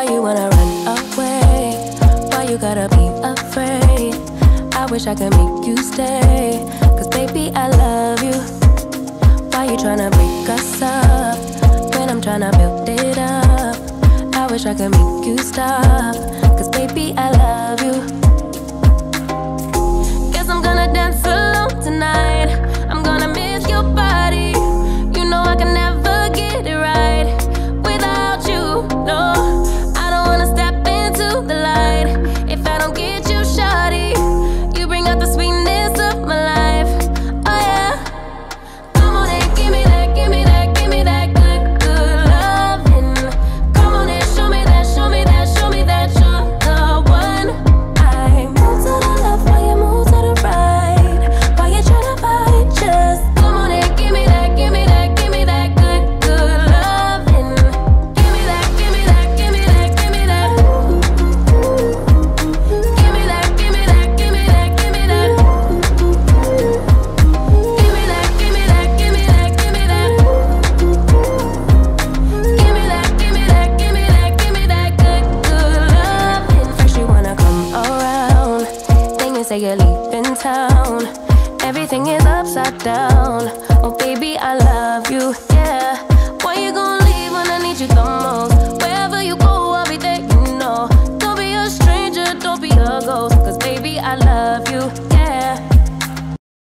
Why you wanna run away? Why you gotta be afraid? I wish I could make you stay. Cause baby, I love you. Why you tryna break us up? When I'm tryna build it up. I wish I could make you stop. Cause baby, I love you. say you're leaving town. Everything is upside down. Oh, baby, I love you, yeah. Why you gonna leave when I need you? Gone?